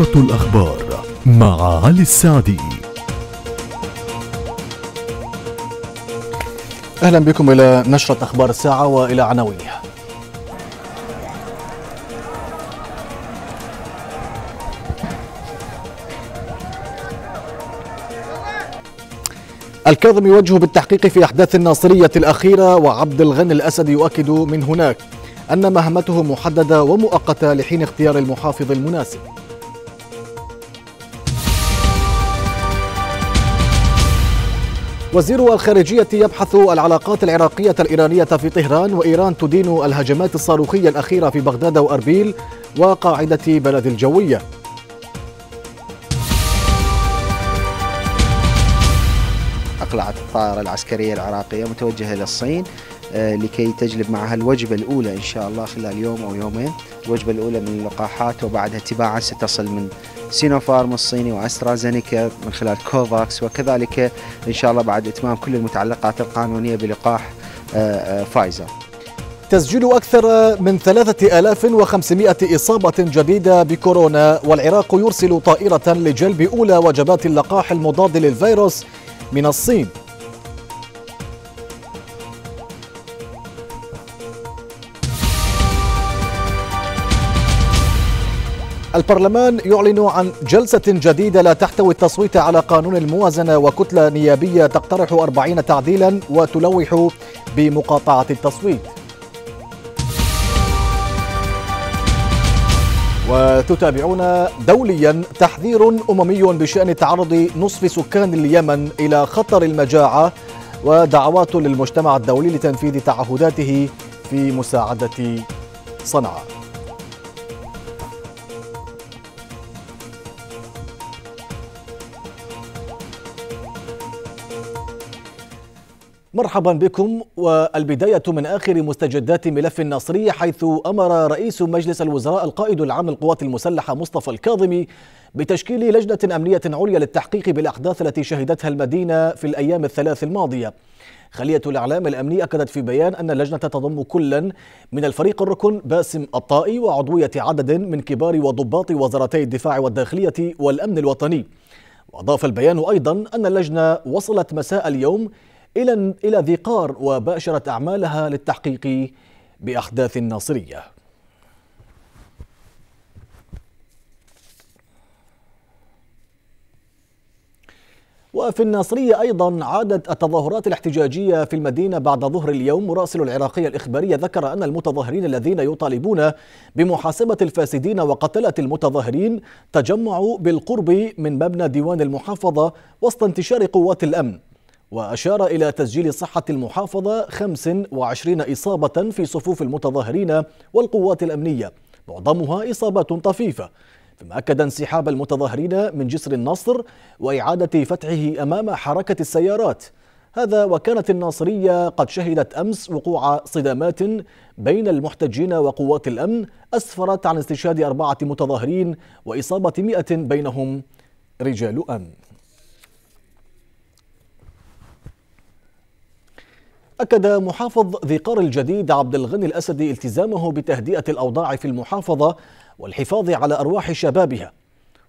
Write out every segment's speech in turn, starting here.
نشرة الأخبار مع علي السعدي. أهلا بكم إلى نشرة أخبار الساعة وإلى عناوينها. الكاظم يوجه بالتحقيق في أحداث الناصرية الأخيرة وعبد الغني الأسد يؤكد من هناك أن مهمته محددة ومؤقتة لحين اختيار المحافظ المناسب. وزير الخارجية يبحث العلاقات العراقية الإيرانية في طهران وإيران تدين الهجمات الصاروخية الأخيرة في بغداد وأربيل وقاعدة بلد الجوية. أقلعت الطائرة العسكرية العراقية متوجهة إلى الصين آه، لكي تجلب معها الوجبة الأولى إن شاء الله خلال يوم أو يومين. الوجبة الأولى من اللقاحات وبعدها تباعا ستصل من سينوفارم الصيني وأسترازينيكا من خلال كوفاكس وكذلك إن شاء الله بعد إتمام كل المتعلقات القانونية بلقاح آه، آه، فايزر. تسجيل أكثر من 3500 إصابة جديدة بكورونا والعراق يرسل طائرة لجلب أولى وجبات اللقاح المضاد للفيروس من الصين. البرلمان يعلن عن جلسة جديدة لا تحتوي التصويت على قانون الموازنة وكتلة نيابية تقترح أربعين تعديلا وتلوح بمقاطعة التصويت. وتتابعون دوليا تحذير أممي بشأن تعرض نصف سكان اليمن إلى خطر المجاعة ودعوات للمجتمع الدولي لتنفيذ تعهداته في مساعدة صنعاء. مرحبا بكم والبداية من آخر مستجدات ملف الناصرية حيث أمر رئيس مجلس الوزراء القائد العام للقوات المسلحة مصطفى الكاظمي بتشكيل لجنة أمنية عليا للتحقيق بالأحداث التي شهدتها المدينة في الأيام الثلاث الماضية. خلية الإعلام الأمني أكدت في بيان أن اللجنة تضم كلا من الفريق الركن باسم الطائي وعضوية عدد من كبار وضباط وزارتي الدفاع والداخلية والأمن الوطني. وأضاف البيان أيضا أن اللجنة وصلت مساء اليوم إلى إلى ذي قار وباشرت أعمالها للتحقيق بأحداث الناصرية وفي الناصرية أيضا عادت التظاهرات الاحتجاجية في المدينة بعد ظهر اليوم. مراسل العراقية الإخبارية ذكر أن المتظاهرين الذين يطالبون بمحاسبة الفاسدين وقتلة المتظاهرين تجمعوا بالقرب من مبنى ديوان المحافظة وسط انتشار قوات الأمن. وأشار إلى تسجيل صحة المحافظة 25 إصابة في صفوف المتظاهرين والقوات الأمنية. معظمها إصابات طفيفة. ثم أكد انسحاب المتظاهرين من جسر النصر وإعادة فتحه أمام حركة السيارات. هذا وكانت الناصرية قد شهدت أمس وقوع صدامات بين المحتجين وقوات الأمن أسفرت عن استشهاد أربعة متظاهرين وإصابة مئة بينهم رجال أمن. أكد محافظ ذي قار الجديد عبد الغني الأسدي التزامه بتهدئة الأوضاع في المحافظة والحفاظ على أرواح شبابها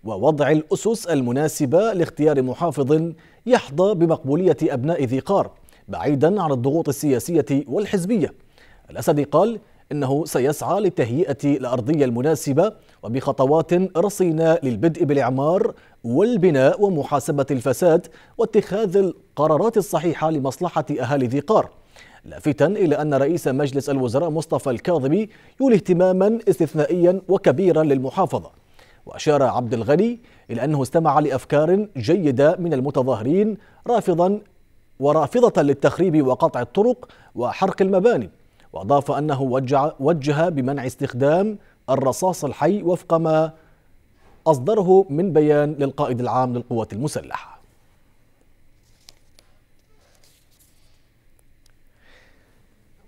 ووضع الأسس المناسبة لاختيار محافظ يحظى بمقبولية أبناء ذي قار بعيدا عن الضغوط السياسية والحزبية. الأسدي قال إنه سيسعى لتهيئة الأرضية المناسبة وبخطوات رصينة للبدء بالإعمار والبناء ومحاسبة الفساد واتخاذ القرارات الصحيحة لمصلحة أهالي ذي قار. لافتا إلى أن رئيس مجلس الوزراء مصطفى الكاظمي يولي اهتماما استثنائيا وكبيرا للمحافظة. وأشار عبد الغني إلى أنه استمع لأفكار جيدة من المتظاهرين رافضا ورافضة للتخريب وقطع الطرق وحرق المباني. وأضاف أنه وجه, وجه بمنع استخدام الرصاص الحي وفق ما أصدره من بيان للقائد العام للقوات المسلحة.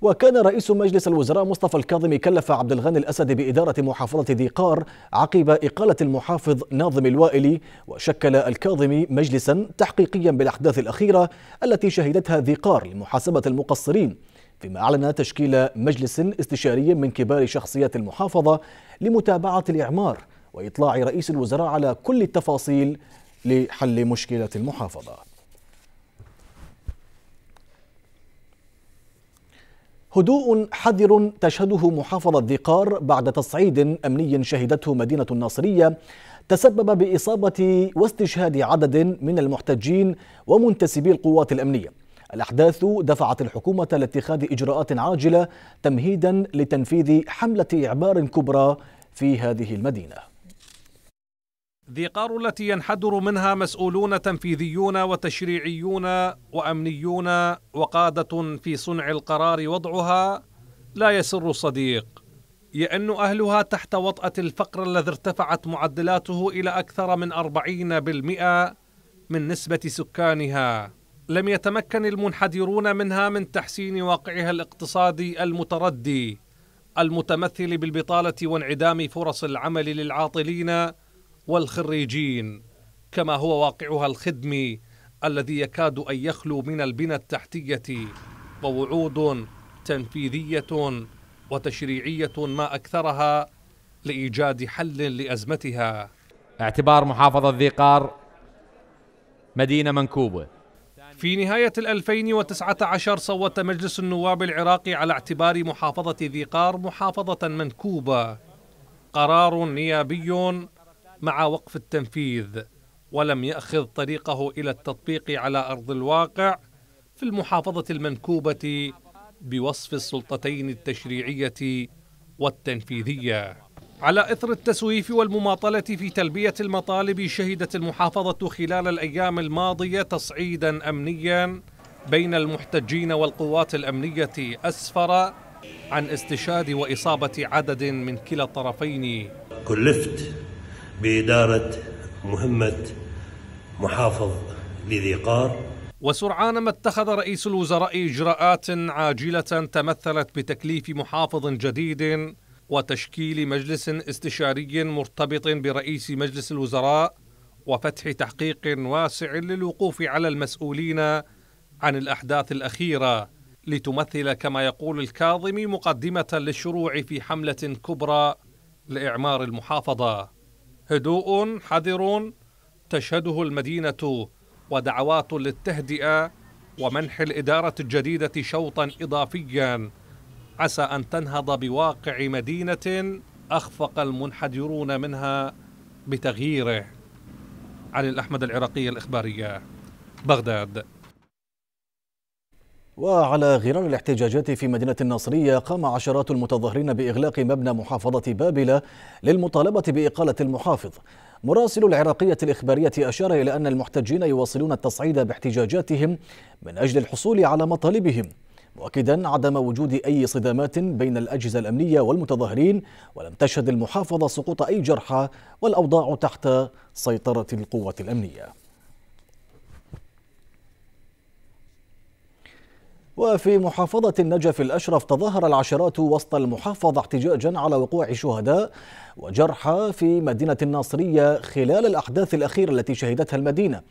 وكان رئيس مجلس الوزراء مصطفى الكاظمي كلف عبد الغني الأسد بإدارة محافظة ذي قار عقب إقالة المحافظ ناظم الوائلي وشكل الكاظمي مجلسا تحقيقيا بالأحداث الأخيرة التي شهدتها ذي قار لمحاسبة المقصرين فيما أعلن تشكيل مجلس استشاري من كبار شخصيات المحافظة لمتابعة الإعمار وإطلاع رئيس الوزراء على كل التفاصيل لحل مشكلة المحافظة. هدوء حذر تشهده محافظة ذي قار بعد تصعيد أمني شهدته مدينة الناصرية تسبب بإصابة واستشهاد عدد من المحتجين ومنتسبي القوات الأمنية. الأحداث دفعت الحكومة لاتخاذ إجراءات عاجلة تمهيدا لتنفيذ حملة إعمار كبرى في هذه المدينة. ذي قار التي ينحدر منها مسؤولون تنفيذيون وتشريعيون وأمنيون وقادة في صنع القرار وضعها لا يسر صديق يأن أهلها تحت وطأة الفقر الذي ارتفعت معدلاته إلى أكثر من أربعين بالمئة من نسبة سكانها. لم يتمكن المنحدرون منها من تحسين واقعها الاقتصادي المتردي المتمثل بالبطالة وانعدام فرص العمل للعاطلين والخريجين كما هو واقعها الخدمي الذي يكاد أن يخلو من البنى التحتية ووعود تنفيذية وتشريعية ما أكثرها لإيجاد حل لأزمتها. اعتبار محافظة ذي قار مدينة منكوبة. في نهاية 2019 صوت مجلس النواب العراقي على اعتبار محافظة ذي قار محافظة منكوبة. قرار نيابي مع وقف التنفيذ ولم يأخذ طريقه إلى التطبيق على أرض الواقع في المحافظة المنكوبة بوصف السلطتين التشريعية والتنفيذية. على إثر التسويف والمماطلة في تلبية المطالب شهدت المحافظة خلال الأيام الماضية تصعيدا امنيا بين المحتجين والقوات الأمنية أسفر عن استشهاد وإصابة عدد من كلا الطرفين. كلفت بإدارة مهمة محافظ لذي قار وسرعان ما اتخذ رئيس الوزراء إجراءات عاجلة تمثلت بتكليف محافظ جديد وتشكيل مجلس استشاري مرتبط برئيس مجلس الوزراء وفتح تحقيق واسع للوقوف على المسؤولين عن الأحداث الأخيرة لتمثل كما يقول الكاظمي مقدمة للشروع في حملة كبرى لإعمار المحافظة. هدوء حذر تشهده المدينة ودعوات للتهدئة ومنح الإدارة الجديدة شوطا اضافيا. عسى أن تنهض بواقع مدينة أخفق المنحدرون منها بتغييره. علي الأحمد العراقيه الإخبارية بغداد. وعلى غرار الاحتجاجات في مدينة الناصرية قام عشرات المتظاهرين بإغلاق مبنى محافظة بابلة للمطالبة بإقالة المحافظ. مراسل العراقية الإخبارية أشار إلى أن المحتجين يواصلون التصعيد باحتجاجاتهم من أجل الحصول على مطالبهم مؤكدا عدم وجود أي صدامات بين الأجهزة الأمنية والمتظاهرين ولم تشهد المحافظة سقوط أي جرحى والأوضاع تحت سيطرة القوة الأمنية. وفي محافظة النجف الأشرف تظاهر العشرات وسط المحافظة احتجاجا على وقوع شهداء وجرحى في مدينة الناصرية خلال الأحداث الأخيرة التي شهدتها المدينة.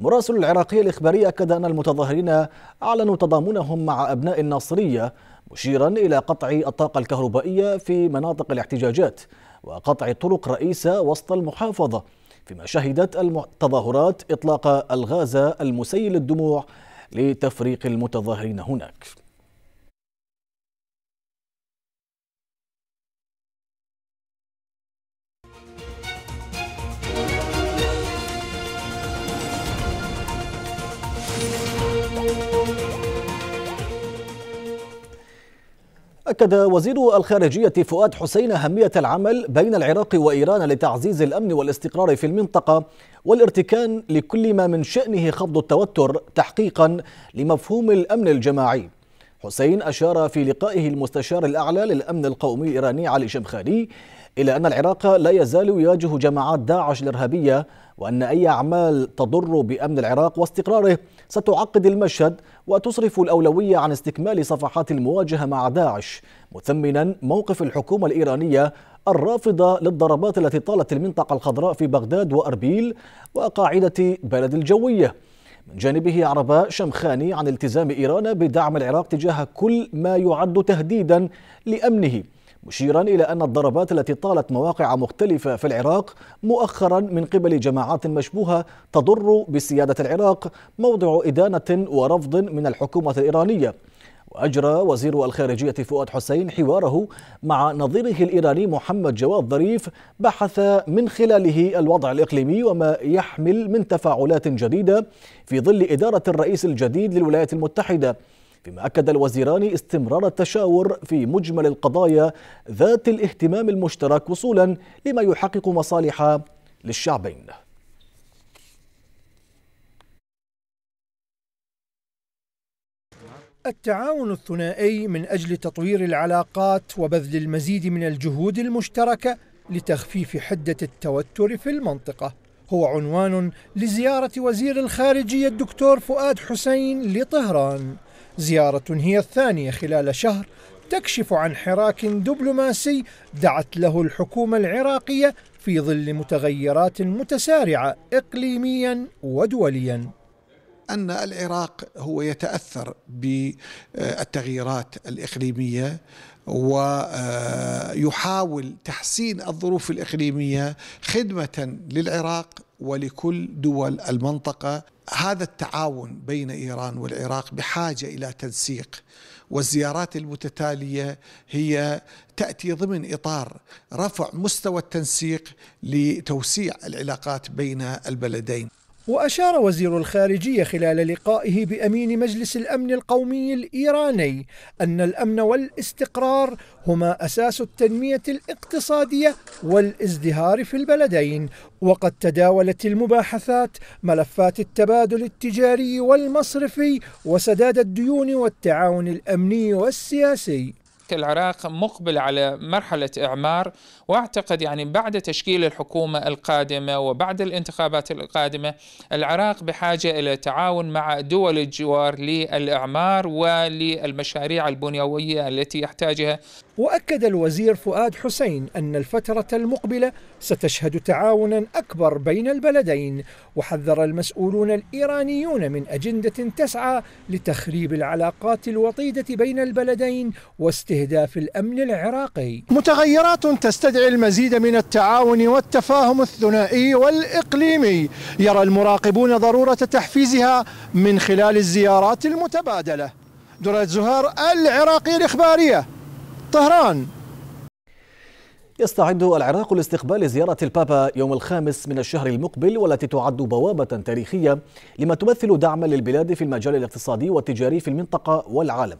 مراسل العراقية الإخبارية أكد أن المتظاهرين أعلنوا تضامنهم مع أبناء الناصرية مشيرا إلى قطع الطاقة الكهربائية في مناطق الاحتجاجات وقطع طرق رئيسة وسط المحافظة فيما شهدت التظاهرات إطلاق الغاز المسيل للدموع لتفريق المتظاهرين هناك. أكد وزير الخارجية فؤاد حسين أهمية العمل بين العراق وإيران لتعزيز الأمن والاستقرار في المنطقة والارتكان لكل ما من شأنه خفض التوتر تحقيقا لمفهوم الأمن الجماعي. حسين أشار في لقائه المستشار الأعلى للأمن القومي الإيراني علي شمخاني إلى أن العراق لا يزال يواجه جماعات داعش الإرهابية وأن أي أعمال تضر بأمن العراق واستقراره ستعقد المشهد وتصرف الأولوية عن استكمال صفحات المواجهة مع داعش مثمنا موقف الحكومة الإيرانية الرافضة للضربات التي طالت المنطقة الخضراء في بغداد وأربيل وقاعدة بلد الجوية. من جانبه عرب شمخاني عن التزام إيران بدعم العراق تجاه كل ما يعد تهديدا لأمنه. مشيرا إلى أن الضربات التي طالت مواقع مختلفة في العراق مؤخرا من قبل جماعات مشبوهة تضر بسيادة العراق موضع إدانة ورفض من الحكومة الإيرانية. وأجرى وزير الخارجية فؤاد حسين حواره مع نظيره الإيراني محمد جواد ظريف بحث من خلاله الوضع الإقليمي وما يحمل من تفاعلات جديدة في ظل إدارة الرئيس الجديد للولايات المتحدة. فيما أكد الوزيران استمرار التشاور في مجمل القضايا ذات الاهتمام المشترك وصولا لما يحقق مصالح للشعبين. التعاون الثنائي من أجل تطوير العلاقات وبذل المزيد من الجهود المشتركه لتخفيف حدة التوتر في المنطقة. هو عنوان لزيارة وزير الخارجية الدكتور فؤاد حسين لطهران. زيارة هي الثانية خلال شهر تكشف عن حراك دبلوماسي دعت له الحكومة العراقية في ظل متغيرات متسارعة اقليميا ودوليا. أن العراق هو يتأثر بالتغييرات الإقليمية ويحاول تحسين الظروف الإقليمية خدمة للعراق ولكل دول المنطقة هذا التعاون بين إيران والعراق بحاجة إلى تنسيق والزيارات المتتالية هي تأتي ضمن إطار رفع مستوى التنسيق لتوسيع العلاقات بين البلدين. وأشار وزير الخارجية خلال لقائه بأمين مجلس الأمن القومي الإيراني أن الأمن والاستقرار هما أساس التنمية الاقتصادية والازدهار في البلدين وقد تداولت المباحثات ملفات التبادل التجاري والمصرفي وسداد الديون والتعاون الأمني والسياسي. العراق مقبل على مرحلة إعمار وأعتقد يعني بعد تشكيل الحكومة القادمة وبعد الانتخابات القادمة العراق بحاجة إلى تعاون مع دول الجوار للإعمار وللمشاريع البنيوية التي يحتاجها. وأكد الوزير فؤاد حسين أن الفترة المقبلة ستشهد تعاونا أكبر بين البلدين وحذر المسؤولون الإيرانيون من أجندة تسعى لتخريب العلاقات الوطيدة بين البلدين واستهداف الأمن العراقي. متغيرات تستدعي المزيد من التعاون والتفاهم الثنائي والإقليمي. يرى المراقبون ضرورة تحفيزها من خلال الزيارات المتبادلة. درة زهير العراقية الإخبارية طهران. يستعد العراق لاستقبال زيارة البابا يوم الخامس من الشهر المقبل والتي تعد بوابة تاريخية لما تمثل دعما للبلاد في المجال الاقتصادي والتجاري في المنطقة والعالم.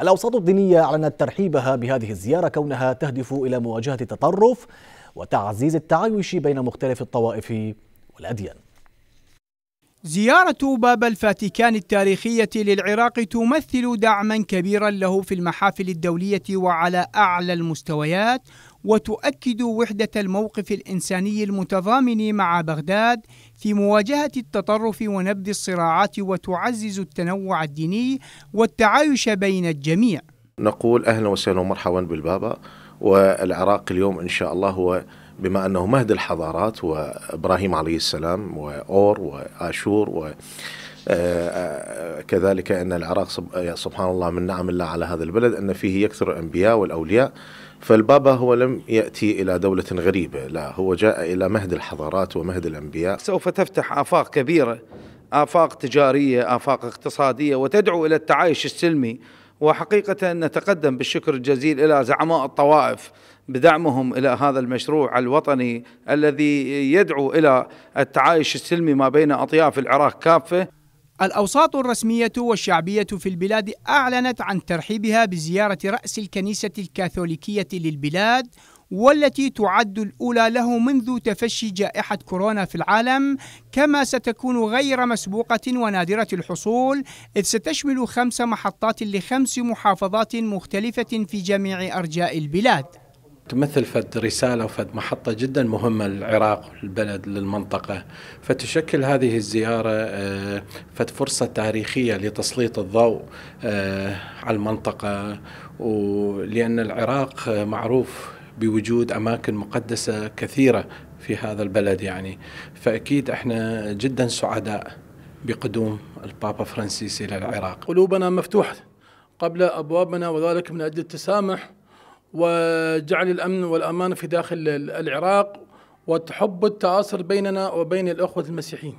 الأوساط الدينية أعلنت ترحيبها بهذه الزيارة كونها تهدف إلى مواجهة التطرف وتعزيز التعايش بين مختلف الطوائف والأديان. زيارة باب الفاتيكان التاريخية للعراق تمثل دعما كبيرا له في المحافل الدولية وعلى أعلى المستويات وتؤكد وحدة الموقف الإنساني المتضامن مع بغداد في مواجهة التطرف ونبذ الصراعات وتعزز التنوع الديني والتعايش بين الجميع. نقول أهلا وسهلا ومرحبا بالبابا والعراق اليوم إن شاء الله هو بما أنه مهد الحضارات وإبراهيم عليه السلام وأور وآشور و كذلك أن العراق سبحان الله من نعم الله على هذا البلد أن فيه يكثر الأنبياء والأولياء فالبابا هو لم يأتي إلى دولة غريبة لا هو جاء إلى مهد الحضارات ومهد الأنبياء سوف تفتح آفاق كبيرة آفاق تجارية آفاق اقتصادية وتدعو إلى التعايش السلمي وحقيقة نتقدم بالشكر الجزيل إلى زعماء الطوائف بدعمهم إلى هذا المشروع الوطني الذي يدعو إلى التعايش السلمي ما بين أطياف العراق كافة. الأوساط الرسمية والشعبية في البلاد أعلنت عن ترحيبها بزيارة رأس الكنيسة الكاثوليكية للبلاد والتي تعد الأولى له منذ تفشي جائحة كورونا في العالم كما ستكون غير مسبوقة ونادرة الحصول إذ ستشمل خمس محطات لخمس محافظات مختلفة في جميع أرجاء البلاد. تمثل فد رسالة وفد محطة جدا مهمة للعراق للبلد للمنطقة فتشكل هذه الزيارة فد فرصة تاريخية لتسليط الضوء على المنطقة. ولأن العراق معروف بوجود أماكن مقدسة كثيرة في هذا البلد يعني. فأكيد إحنا جدا سعداء بقدوم البابا فرانسيس إلى العراق. قلوبنا مفتوحة قبل أبوابنا وذلك من أجل التسامح وجعل الأمن والأمان في داخل العراق وتحب التآصر بيننا وبين الأخوة المسيحيين.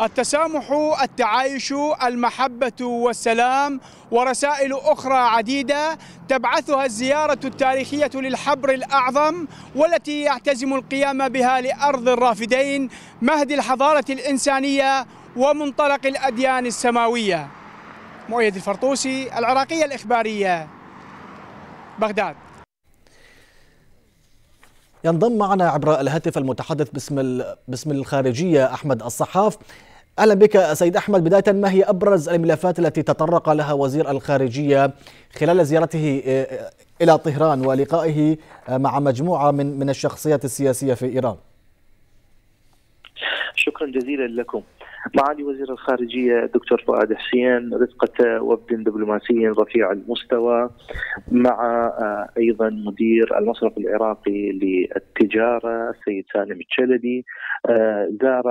التسامح التعايش المحبة والسلام ورسائل أخرى عديدة تبعثها الزيارة التاريخية للحبر الأعظم والتي يعتزم القيام بها لأرض الرافدين مهد الحضارة الإنسانية ومنطلق الأديان السماوية. مؤيد الفرطوسي العراقية الإخبارية بغداد. ينضم معنا عبر الهاتف المتحدث باسم باسم الخارجية أحمد الصحاف. أهلا بك سيد أحمد. بداية ما هي أبرز الملفات التي تطرق لها وزير الخارجية خلال زيارته آه، إلى طهران ولقائه آه، مع مجموعة من من الشخصيات السياسية في إيران؟ شكرا جزيلا لكم. معالي وزير الخارجية الدكتور فؤاد حسين رفقة وفد دبلوماسي رفيع المستوى مع آه، أيضا مدير المصرف العراقي للتجارة السيد سالم الشلبي. آه، زار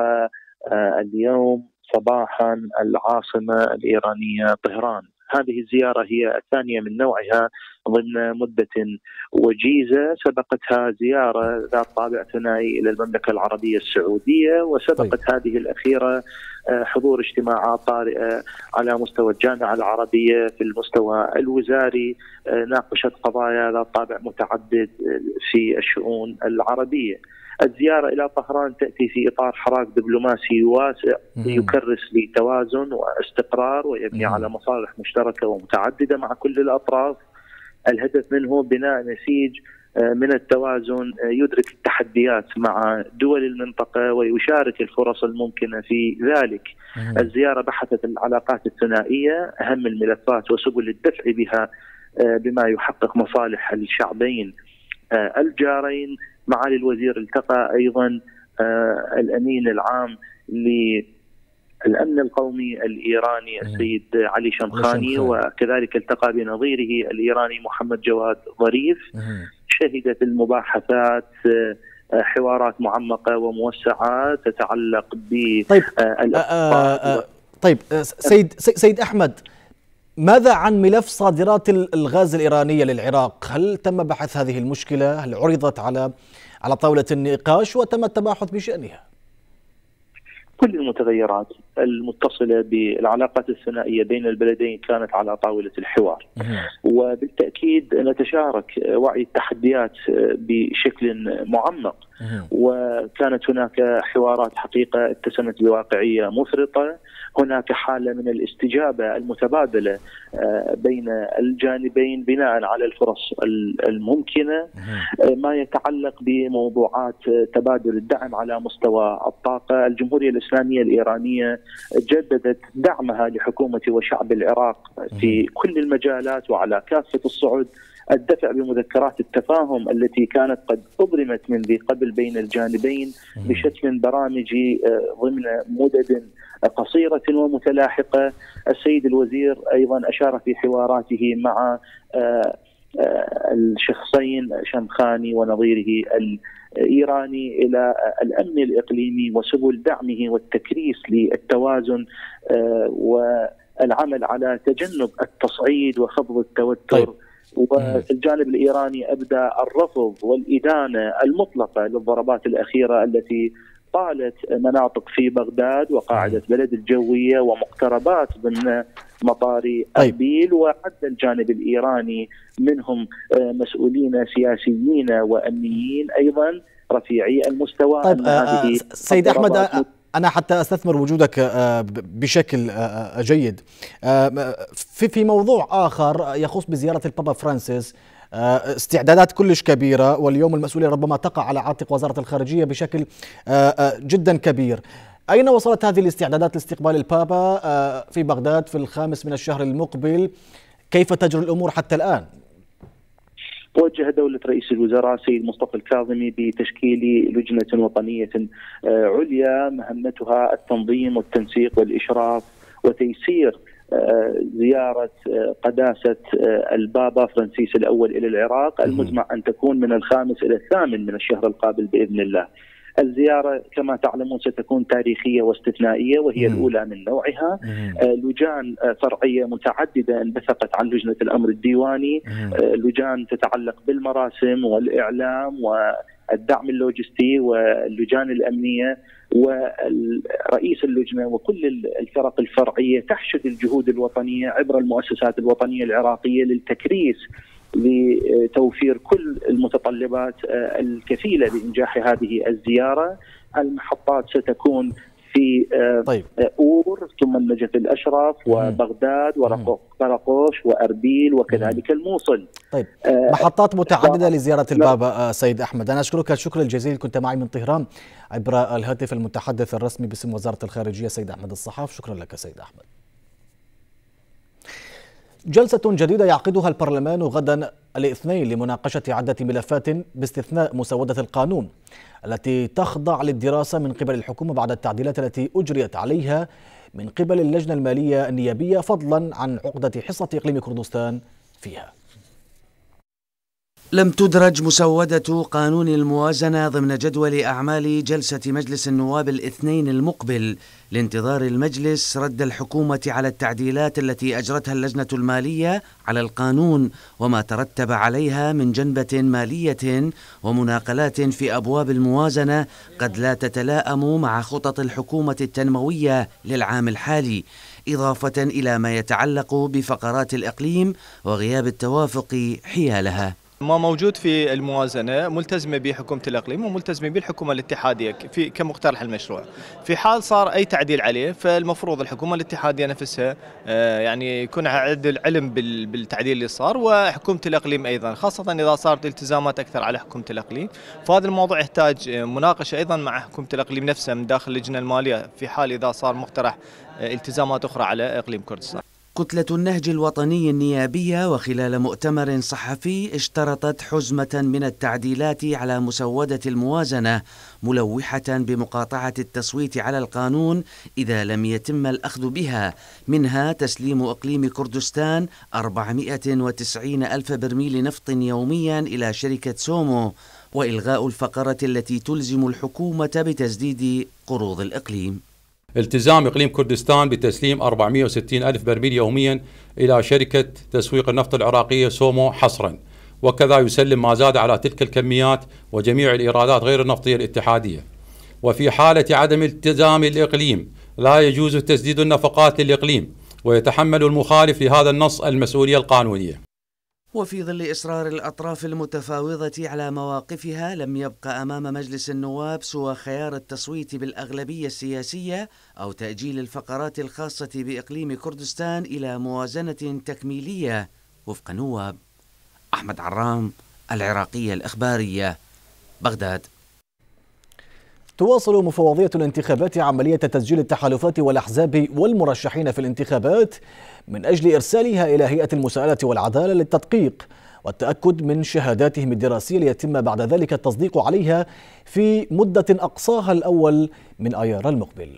آه، اليوم صباحا العاصمة الإيرانية طهران. هذه الزيارة هي الثانية من نوعها ضمن مدة وجيزة سبقتها زيارة ذات طابع ثنائي إلى المملكة العربية السعودية وسبقت طيب. هذه الأخيرة آه، حضور اجتماعات طارئة على مستوى الجامعة العربية في المستوى الوزاري آه، ناقشت قضايا ذات طابع متعدد آه، في الشؤون العربية. الزيارة إلى طهران تأتي في إطار حراك دبلوماسي واسع يكرس لتوازن واستقرار ويبني على مصالح مشتركة ومتعددة مع كل الأطراف. الهدف منه بناء نسيج آه، من التوازن آه، يدرك التحديات مع دول المنطقة ويشارك الفرص الممكنة في ذلك. الزيارة بحثت العلاقات الثنائية أهم الملفات وسبل الدفع بها آه، بما يحقق مصالح الشعبين الجارين معالي الوزير التقى أيضا الأمين العام الأمن القومي الإيراني السيد علي شمخاني وكذلك التقى بنظيره الإيراني محمد جواد ظريف شهدت المباحثات آه، حوارات معمقة وموسعة تتعلق ب طيب آه آه طيب سيد سيد أحمد ماذا عن ملف صادرات الغاز الإيرانية للعراق؟ هل تم بحث هذه المشكلة؟ هل عرضت على على طاولة النقاش وتم التباحث بشأنها؟ كل المتغيرات المتصلة بالعلاقات الثنائية بين البلدين كانت على طاولة الحوار. وبالتأكيد نتشارك وعي التحديات بشكل معمق. وكانت هناك حوارات حقيقة اتسمت بواقعية مفرطة. هناك حالة من الاستجابة المتبادلة آه، بين الجانبين بناء على الفرص الممكنة. آه، ما يتعلق بموضوعات تبادل الدعم على مستوى الطاقة. الجمهورية الإسلامية الإيرانية جددت دعمها لحكومة وشعب العراق في كل المجالات وعلى كافة الصعد الدفع بمذكرات التفاهم التي كانت قد أبرمت من ذي قبل بين الجانبين بشكل برامجي آه، ضمن مدد قصيرة ومتلاحقة. السيد الوزير أيضا أشار في حواراته مع آه، آه، الشخصين شمخاني ونظيره الإيراني إلى الأمن الإقليمي وسبل دعمه والتكريس للتوازن والعمل على تجنب التصعيد وخفض التوتر طيب. وفي الجانب الإيراني أبدى الرفض والإدانة المطلقة للضربات الأخيرة التي طالت مناطق في بغداد وقاعدة بلد الجوية ومقتربات ضمن مطار طيب. اربيل وعد الجانب الإيراني منهم آه، مسؤولين سياسيين وأمنيين أيضا رفيعي المستوى. طيب آه، هذه سيد أحمد أنا حتى أستثمر وجودك آه، بشكل آه، آه، جيد. في في موضوع آخر يخص بزيارة البابا فرانسيس. استعدادات كلش كبيرة واليوم المسؤولية ربما تقع على عاتق وزارة الخارجية بشكل جدا كبير. أين وصلت هذه الاستعدادات لاستقبال البابا؟ في بغداد في الخامس من الشهر المقبل. كيف تجري الأمور حتى الآن؟ وجه دولة رئيس الوزراء سيد مصطفى الكاظمي بتشكيل لجنة وطنية آه، عليا مهمتها التنظيم والتنسيق والإشراف وتيسير آه، زيارة آه، قداسة البابا فرانسيس الأول إلى العراق. المزمع أن تكون من الخامس إلى الثامن من الشهر القابل بإذن الله. الزيارة كما تعلمون ستكون تاريخية واستثنائية وهي الأولى من نوعها. لجان فرعية متعددة انبثقت عن لجنة الأمر الديواني. لجان تتعلق بالمراسم والإعلام والدعم اللوجستي واللجان الأمنية ورئيس اللجنة وكل الفرق الفرعية تحشد الجهود الوطنية عبر المؤسسات الوطنية العراقية للتكريس لتوفير كل المتطلبات الكفيلة لإنجاح هذه الزيارة. المحطات ستكون في طيب. أور ثم النجف الأشرف وبغداد وقراقوش وأربيل وكذلك الموصل. طيب. محطات متعددة لزيارة البابا سيد أحمد، أنا أشكرك الشكر الجزيل. كنت معي من طهران عبر الهاتف المتحدث الرسمي باسم وزارة الخارجية سيد أحمد الصحاف، شكرا لك سيد أحمد. جلسة جديدة يعقدها البرلمان غدا الاثنين لمناقشة عدة ملفات باستثناء مسودة القانون التي تخضع للدراسة من قبل الحكومة بعد التعديلات التي أجريت عليها من قبل اللجنة المالية النيابية فضلا عن عقدة حصة إقليم كردستان فيها. لم تدرج مسودة قانون الموازنة ضمن جدول أعمال جلسة مجلس النواب الاثنين المقبل لانتظار المجلس رد الحكومة على التعديلات التي أجرتها اللجنة المالية على القانون وما ترتب عليها من جنبة مالية ومناقلات في أبواب الموازنة قد لا تتلائم مع خطط الحكومة التنموية للعام الحالي إضافة إلى ما يتعلق بفقرات الإقليم وغياب التوافق حيالها. ما موجود في به حكومه الإقليم وملتزمة به الحكومة الاتحاديه في كمقترح المشروع. في حال صار أي تعديل عليه فالمفروض الحكومة الاتحادية نفسها يعني يكون علم بالتعديل اللي صار وحكومة الإقليم أيضا خاصة إذا صارت التزامات أكثر على حكومة الإقليم، فهذا الموضوع يحتاج مناقشة أيضا مع حكومة الإقليم نفسها من داخل اللجنه المالية في حال إذا صار مقترح التزامات أخرى على إقليم كردستان. كتلة النهج الوطني النيابية وخلال مؤتمر صحفي اشترطت حزمة من التعديلات على مسودة الموازنة ملوحة بمقاطعة التصويت على القانون إذا لم يتم الأخذ بها. منها تسليم إقليم كردستان 490 ألف برميل نفط يوميا إلى شركة سومو وإلغاء الفقرة التي تلزم الحكومة بتسديد قروض الإقليم. التزام إقليم كردستان بتسليم 460 ألف برميل يوميا إلى شركة تسويق النفط العراقية سومو حصرا. وكذا يسلم ما زاد على تلك الكميات وجميع الإيرادات غير النفطية الاتحادية. وفي حالة عدم التزام الإقليم لا يجوز تسديد النفقات للإقليم ويتحمل المخالف لهذا النص المسؤولية القانونية. وفي ظل إصرار الأطراف المتفاوضة على مواقفها لم يبقى أمام مجلس النواب سوى خيار التصويت بالأغلبية السياسية أو تأجيل الفقرات الخاصة بإقليم كردستان إلى موازنة تكميلية. وفق نواب أحمد عرام العراقية الإخبارية بغداد. تواصل مفوضية الانتخابات عملية تسجيل التحالفات والأحزاب والمرشحين في الانتخابات من أجل إرسالها إلى هيئة المساءلة والعدالة للتدقيق والتأكد من شهاداتهم الدراسية ليتم بعد ذلك التصديق عليها في مدة أقصاها الأول من أيار المقبل.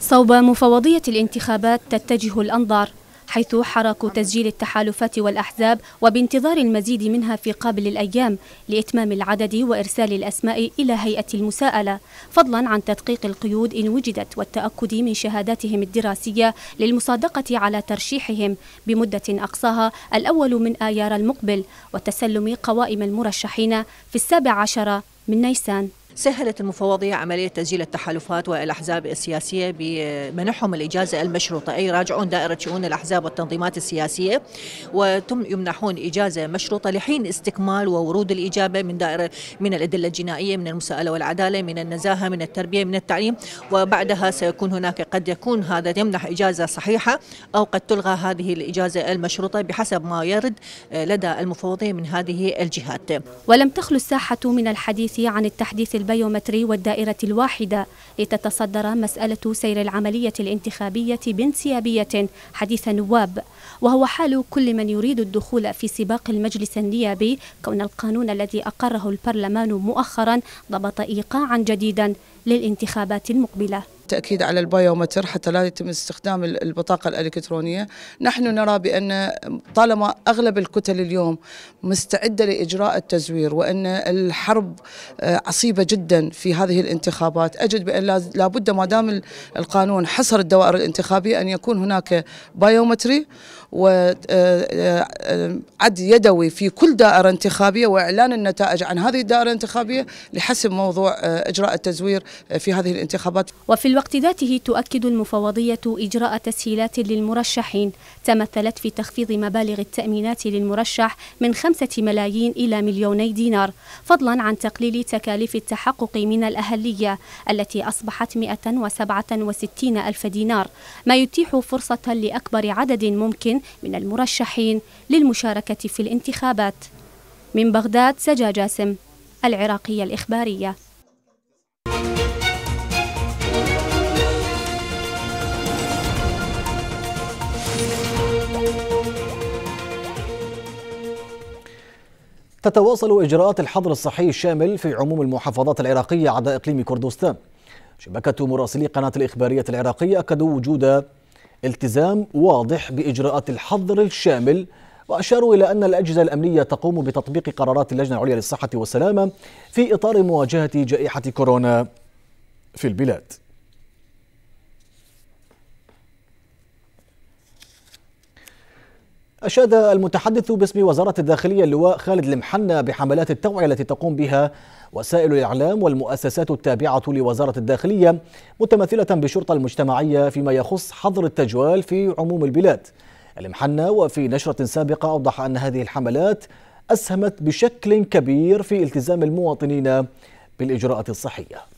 صوب مفوضية الانتخابات تتجه الأنظار حيث حرك تسجيل التحالفات والأحزاب وبانتظار المزيد منها في قابل الأيام لإتمام العدد وإرسال الأسماء إلى هيئة المساءلة فضلا عن تدقيق القيود إن وجدت والتأكد من شهاداتهم الدراسية للمصادقة على ترشيحهم بمدة أقصاها الأول من آيار المقبل وتسلم قوائم المرشحين في السابع عشر من نيسان. سهلت المفوضية عملية تسجيل التحالفات والأحزاب السياسية بمنحهم الإجازة المشروطة. أي يراجعون دائرة شؤون الأحزاب والتنظيمات السياسية وتم يمنحون إجازة مشروطة لحين استكمال وورود الإجابة من دائرة من الأدلة الجنائية من المساءلة والعدالة من النزاهة من التربية من التعليم. وبعدها سيكون هناك قد يكون هذا يمنح إجازة صحيحة أو قد تلغى هذه الإجازة المشروطة بحسب ما يرد لدى المفوضية من هذه الجهات. ولم تخلو الساحة من الحديث عن التحديث البيومتري والدائرة الواحدة لتتصدر مسألة سير العملية الانتخابية بانسيابية حديث النواب وهو حال كل من يريد الدخول في سباق المجلس النيابي كون القانون الذي أقره البرلمان مؤخرا ضبط إيقاعا جديدا للانتخابات المقبلة. تأكيد على البايومتر حتى لا يتم استخدام البطاقة الإلكترونية. نحن نرى بأن طالما أغلب الكتل اليوم مستعدة لإجراء التزوير وأن الحرب آه، عصيبة جدا في هذه الانتخابات أجد بأن لابد ما دام القانون حصر الدوائر الانتخابية أن يكون هناك بايومتري وعد آه، آه، يدوي في كل دائرة انتخابية وإعلان النتائج عن هذه الدائرة الانتخابية لحسم موضوع إجراء التزوير في هذه الانتخابات. وفي الوقت ذاته تؤكد المفوضية إجراء تسهيلات للمرشحين. تمثلت في تخفيض مبالغ التأمينات للمرشح من خمسة ملايين إلى مليوني دينار فضلا عن تقليل تكاليف التحقق من الأهلية التي أصبحت 167 ألف دينار ما يتيح فرصة لأكبر عدد ممكن من المرشحين للمشاركة في الانتخابات. من بغداد سجا جاسم العراقية الإخبارية. تتواصل إجراءات الحظر الصحي الشامل في عموم المحافظات العراقية عدا إقليم كردستان. شبكة مراسلي قناة الإخبارية العراقية أكدوا وجود التزام واضح بإجراءات الحظر الشامل وأشاروا إلى أن الأجهزة الأمنية تقوم بتطبيق قرارات اللجنة العليا للصحة والسلامة في إطار مواجهة جائحة كورونا في البلاد. أشاد المتحدث باسم وزارة الداخلية اللواء خالد المحنى بحملات التوعية التي تقوم بها وسائل الإعلام والمؤسسات التابعة لوزارة الداخلية متمثلة بالشرطة المجتمعية فيما يخص حظر التجوال في عموم البلاد. المحنى وفي نشرة سابقة أوضح أن هذه الحملات أسهمت بشكل كبير في التزام المواطنين بالإجراءات الصحية.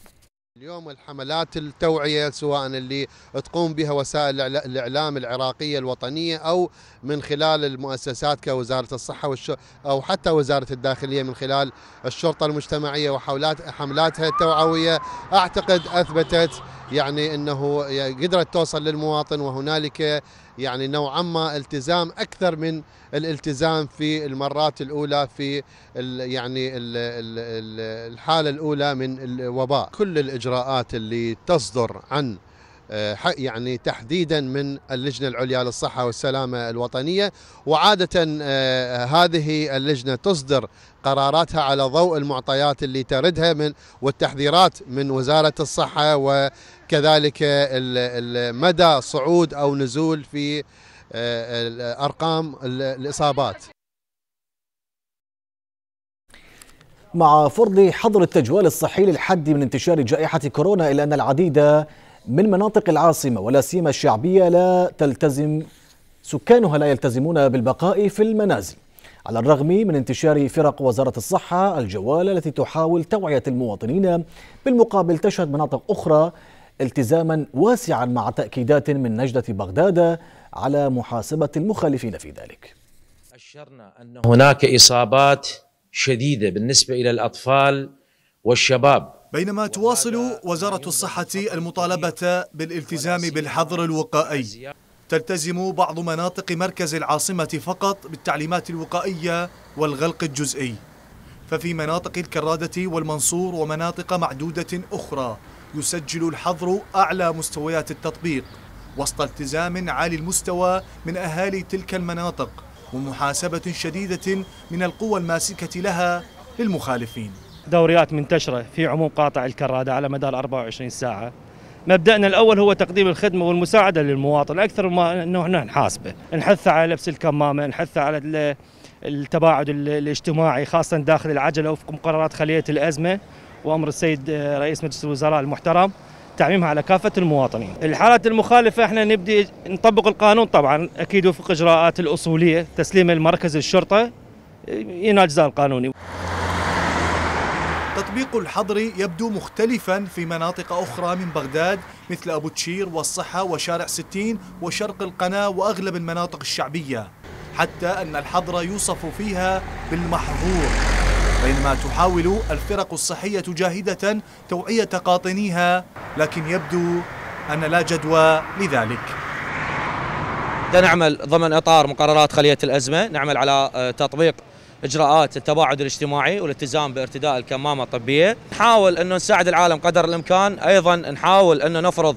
اليوم الحملات التوعية سواء اللي تقوم بها وسائل الإعلام العراقية الوطنية أو من خلال المؤسسات كوزارة الصحة والش... أو حتى وزارة الداخلية من خلال الشرطة المجتمعية وحولات حملاتها التوعوية. أعتقد أثبتت يعني أنه قدرت توصل للمواطن وهنالك يعني نوعا ما التزام أكثر من الالتزام في المرات الأولى في يعني ال ال الحالة الأولى من الوباء. كل الإجراءات اللي تصدر عن آه، يعني تحديدا من اللجنة العليا للصحة والسلامة الوطنية وعادة آه، هذه اللجنة تصدر قراراتها على ضوء المعطيات اللي تردها من والتحذيرات من وزارة الصحة وكذلك مدى صعود أو نزول في آه، أرقام الإصابات. مع فرض حظر التجوال الصحي للحد من انتشار جائحة كورونا إلا أن العديد من مناطق العاصمة ولا سيما الشعبية لا تلتزم سكانها لا يلتزمون بالبقاء في المنازل. على الرغم من انتشار فرق وزارة الصحة الجوالة التي تحاول توعية المواطنين بالمقابل تشهد مناطق أخرى التزاما واسعا مع تأكيدات من نجدة بغداد على محاسبة المخالفين في ذلك. أشرنا أن هناك إصابات شديدة بالنسبة إلى الأطفال والشباب. بينما تواصل وزارة الصحة المطالبة بالالتزام بالحظر الوقائي. تلتزم بعض مناطق مركز العاصمة فقط بالتعليمات الوقائية والغلق الجزئي. ففي مناطق الكرادة والمنصور ومناطق معدودة أخرى يسجل الحظر أعلى مستويات التطبيق وسط التزام عالي المستوى من أهالي تلك المناطق ومحاسبة شديدة من القوى الماسكة لها للمخالفين. دوريات منتشرة في عموم قاطع الكرادة على مدار 24 ساعة. مبدأنا الأول هو تقديم الخدمة والمساعدة للمواطن أكثر ما أنه إحنا نحاسبه. نحثه على لبس الكمامة نحثه على التباعد الاجتماعي خاصة داخل العجلة وفق مقررات خلية الأزمة. وأمر السيد رئيس مجلس الوزراء المحترم تعميمها على كافة المواطنين. الحالات المخالفة إحنا نبدي نطبق القانون. طبعا أكيد وفق إجراءات الأصولية تسليم المركز الشرطة ينال القانوني. تطبيق الحظر يبدو مختلفا في مناطق أخرى من بغداد مثل أبو تشير والصحة وشارع ستين وشرق القناة وأغلب المناطق الشعبية حتى أن الحظر يوصف فيها بالمحظور. بينما تحاول الفرق الصحية جاهدة توعية قاطنيها لكن يبدو أن لا جدوى لذلك. نعمل ضمن إطار مقررات خلية الأزمة. نعمل على تطبيق إجراءات التباعد الاجتماعي والالتزام بارتداء الكمامة الطبية. نحاول انه نساعد العالم قدر الإمكان. أيضا نحاول انه نفرض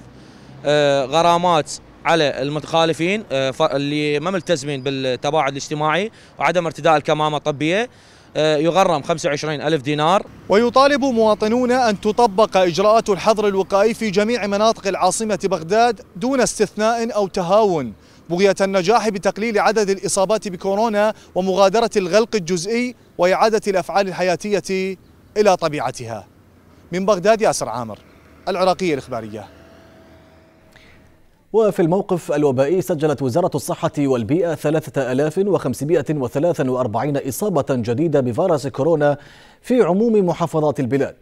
آه، غرامات على المتخالفين آه، اللي ما ملتزمين بالتباعد الاجتماعي وعدم ارتداء الكمامة الطبية. آه، يغرم 25 ألف دينار. ويطالب مواطنون أن تطبق إجراءات الحظر الوقائي في جميع مناطق العاصمة بغداد دون استثناء أو تهاون بغية النجاح بتقليل عدد الإصابات بكورونا ومغادرة الغلق الجزئي وإعادة الأفعال الحياتية إلى طبيعتها. من بغداد ياسر عامر العراقية الإخبارية. وفي الموقف الوبائي سجلت وزارة الصحة والبيئة 3543 إصابة جديدة بفيروس كورونا في عموم محافظات البلاد.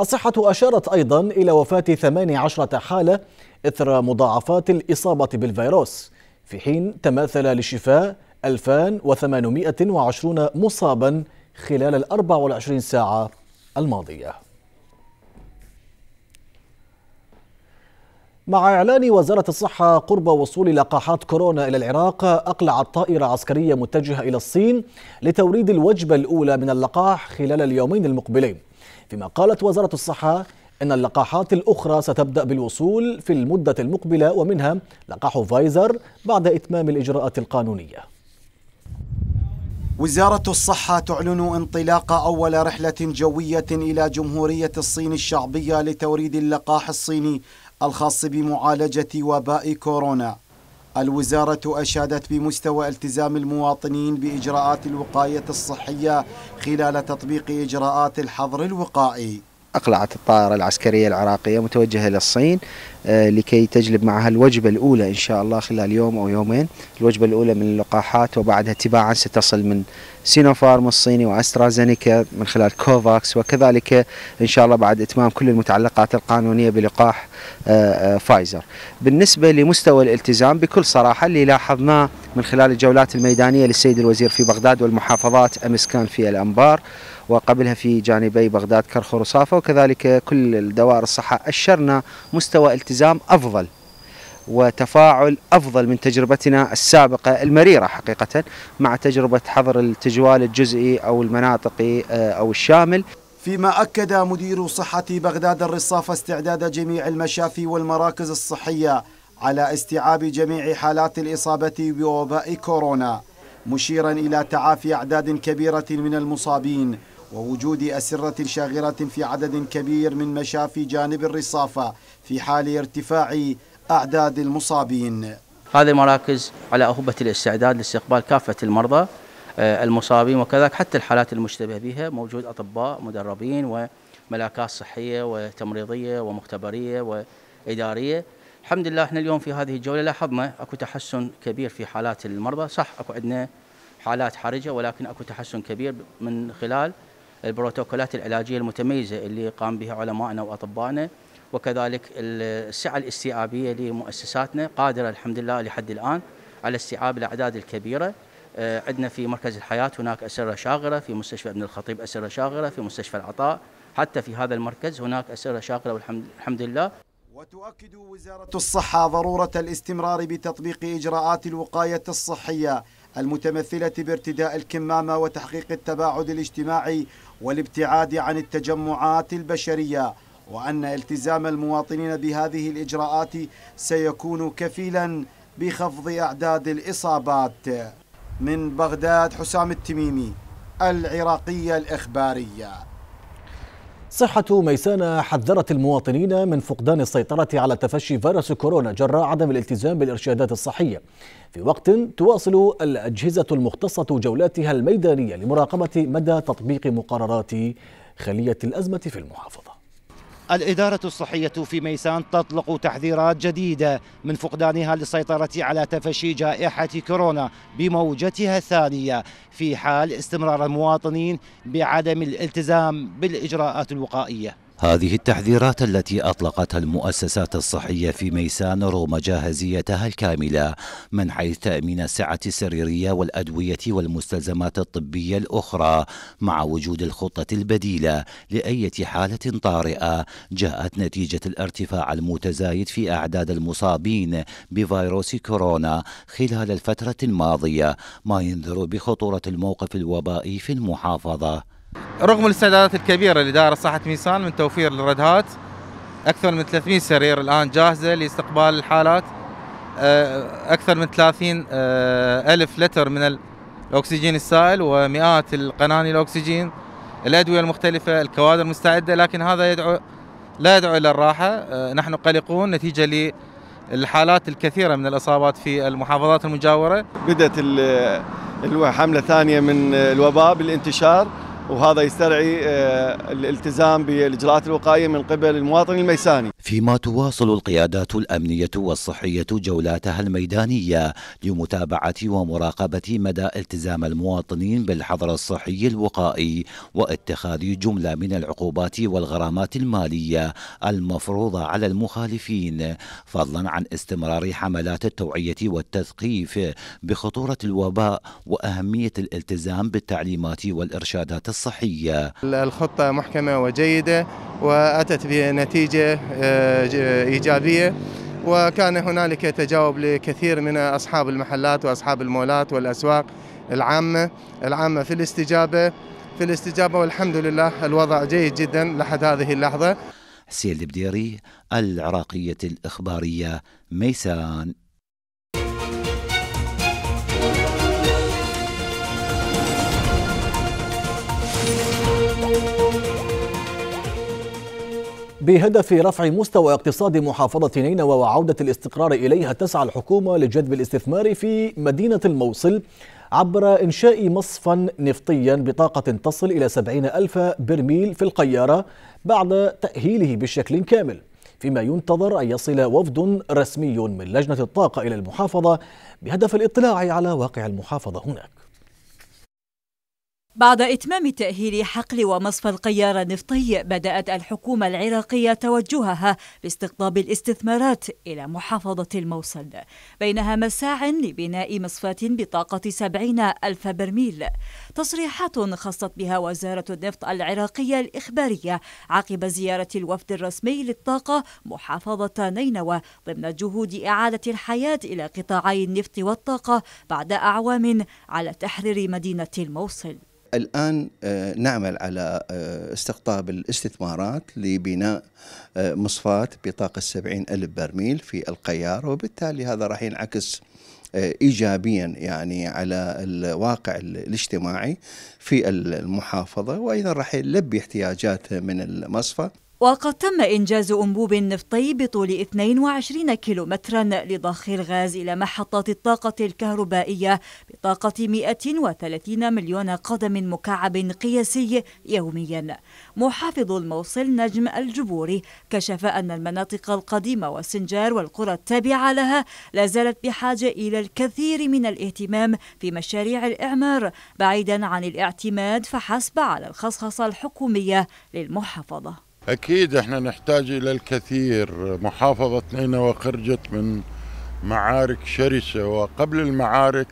الصحة أشارت أيضا إلى وفاة 18 حالة إثر مضاعفات الإصابة بالفيروس. في حين تماثل للشفاء 2820 مصابا خلال ال 24 ساعة الماضية. مع إعلان وزارة الصحة قرب وصول لقاحات كورونا إلى العراق أقلعت طائرة عسكرية متجهة إلى الصين لتوريد الوجبة الأولى من اللقاح خلال اليومين المقبلين. فيما قالت وزارة الصحة أن اللقاحات الأخرى ستبدأ بالوصول في المدة المقبلة ومنها لقاح فايزر بعد إتمام الإجراءات القانونية. وزارة الصحة تعلن انطلاق أول رحلة جوية إلى جمهورية الصين الشعبية لتوريد اللقاح الصيني. الخاص بمعالجة وباء كورونا. الوزارة أشادت بمستوى التزام المواطنين بإجراءات الوقاية الصحية خلال تطبيق إجراءات الحظر الوقائي. أقلعت الطائرة العسكرية العراقية متوجهة إلى الصين آه، لكي تجلب معها الوجبة الأولى إن شاء الله خلال يوم أو يومين. الوجبة الأولى من اللقاحات وبعدها تباعا ستصل من سينوفارم الصيني وأسترازينيكا من خلال كوفاكس. وكذلك إن شاء الله بعد إتمام كل المتعلقات القانونية بلقاح آه، آه، فايزر. بالنسبة لمستوى الالتزام بكل صراحة اللي لاحظناه من خلال الجولات الميدانية للسيد الوزير في بغداد والمحافظات أمس كان في الأنبار. وقبلها في جانبي بغداد كرخ ورصافة وكذلك كل الدوائر الصحة أشرنا مستوى التزام أفضل وتفاعل أفضل من تجربتنا السابقة المريرة حقيقة مع تجربة حظر التجوال الجزئي أو المناطقي آه، أو الشامل. فيما أكد مدير صحة بغداد الرصافة استعداد جميع المشافي والمراكز الصحية على استيعاب جميع حالات الإصابة بوباء كورونا مشيرا إلى تعافي أعداد كبيرة من المصابين. ووجود أسرة شاغرة في عدد كبير من مشافي جانب الرصافة في حال ارتفاع أعداد المصابين. هذه المراكز على أهبة الاستعداد لاستقبال كافة المرضى آه، المصابين وكذلك حتى الحالات المشتبه بها موجود أطباء مدربين وملاكات صحية وتمريضية ومختبرية وإدارية. الحمد لله إحنا اليوم في هذه الجولة لاحظنا أكو تحسن كبير في حالات المرضى. صح أكو عندنا حالات حرجة ولكن أكو تحسن كبير من خلال البروتوكولات العلاجية المتميزة اللي قام بها علمائنا وأطبائنا وكذلك السعة الاستيعابية لمؤسساتنا قادرة الحمد لله لحد الآن على استيعاب الأعداد الكبيرة. آه، عندنا في مركز الحياة هناك أسرة شاغرة في مستشفى ابن الخطيب أسرة شاغرة في مستشفى العطاء. حتى في هذا المركز هناك أسرة شاغرة والحمد لله. وتؤكد وزارة الصحة ضرورة الاستمرار بتطبيق إجراءات الوقاية الصحية المتمثلة بارتداء الكمامة وتحقيق التباعد الاجتماعي والابتعاد عن التجمعات البشرية وأن التزام المواطنين بهذه الإجراءات سيكون كفيلا بخفض أعداد الإصابات. من بغداد حسام التميمي العراقية الإخبارية. صحة ميسانة حذرت المواطنين من فقدان السيطرة على تفشي فيروس كورونا جراء عدم الالتزام بالإرشادات الصحية. في وقت تواصل الأجهزة المختصة جولاتها الميدانية لمراقبة مدى تطبيق مقررات خلية الأزمة في المحافظة. الإدارة الصحية في ميسان تطلق تحذيرات جديدة من فقدانها للسيطرة على تفشي جائحة كورونا بموجتها الثانية في حال استمرار المواطنين بعدم الالتزام بالإجراءات الوقائية. هذه التحذيرات التي أطلقتها المؤسسات الصحية في ميسان رغم جاهزيتها الكاملة من حيث تأمين السعة السريرية والأدوية والمستلزمات الطبية الأخرى مع وجود الخطة البديلة لأية حالة طارئة. جاءت نتيجة الارتفاع المتزايد في أعداد المصابين بفيروس كورونا خلال الفترة الماضية ما ينذر بخطورة الموقف الوبائي في المحافظة. رغم الاستعدادات الكبيرة لدائرة صحة ميسان من توفير الردهات أكثر من 300 سرير الآن جاهزة لاستقبال الحالات. آه، أكثر من 30 آه، ألف لتر من الأكسجين السائل ومئات القناني الأكسجين. الأدوية المختلفة الكوادر مستعدة لكن هذا يدعو لا يدعو إلى الراحة. آه، نحن قلقون نتيجة للحالات الكثيرة من الإصابات في المحافظات المجاورة. بدأت الحملة الثانية من الوباء بالانتشار. وهذا يستدعي آه، الالتزام بالإجراءات الوقائية من قبل المواطن الميساني. فيما تواصل القيادات الأمنية والصحية جولاتها الميدانية لمتابعة ومراقبة مدى التزام المواطنين بالحظر الصحي الوقائي واتخاذ جملة من العقوبات والغرامات المالية المفروضة على المخالفين فضلا عن استمرار حملات التوعية والتثقيف بخطورة الوباء وأهمية الالتزام بالتعليمات والإرشادات الصحية الخطة محكمة وجيدة وأتت بنتيجة آه، إيجابية. وكان هنالك تجاوب لكثير من أصحاب المحلات وأصحاب المولات والأسواق العامة العامة في الاستجابة. في الاستجابة والحمد لله الوضع جيد جدا لحد هذه اللحظة. حسين البديري العراقية الإخبارية ميسان. بهدف رفع مستوى اقتصاد محافظة نينوى وعودة الاستقرار إليها تسعى الحكومة لجذب الاستثمار في مدينة الموصل عبر إنشاء مصفا نفطيا بطاقة تصل إلى 70 ألف برميل في القيارة بعد تأهيله بشكل كامل. فيما ينتظر أن يصل وفد رسمي من لجنة الطاقة إلى المحافظة بهدف الاطلاع على واقع المحافظة هناك. بعد إتمام تأهيل حقل ومصفى القيار النفطي بدأت الحكومة العراقية توجهها لاستقطاب الاستثمارات إلى محافظة الموصل بينها مساع لبناء مصفاة بطاقة سبعين ألف برميل. تصريحات خصت بها وزارة النفط العراقية الإخبارية عقب زيارة الوفد الرسمي للطاقة محافظة نينوى ضمن جهود إعادة الحياة إلى قطاعي النفط والطاقة بعد أعوام على تحرير مدينة الموصل. الآن آه، نعمل على آه، استقطاب الاستثمارات لبناء آه، مصفاة بطاقة 70 ألف برميل في القيار وبالتالي هذا راح ينعكس ايجابيا يعني على الواقع الاجتماعي في المحافظة وأيضا راح يلبي احتياجات من المصفى. وقد تم إنجاز أنبوب نفطي بطول 22 كيلومترا لضخ الغاز إلى محطات الطاقة الكهربائية بطاقة 130 مليون قدم مكعب قياسي يوميا. محافظ الموصل نجم الجبوري كشف أن المناطق القديمة والسنجار والقرى التابعة لها لا زالت بحاجة إلى الكثير من الاهتمام في مشاريع الإعمار بعيدا عن الاعتماد فحسب على الخصخصة الحكومية للمحافظة. أكيد إحنا نحتاج إلى الكثير. محافظة نينوى خرجت من معارك شرسة وقبل المعارك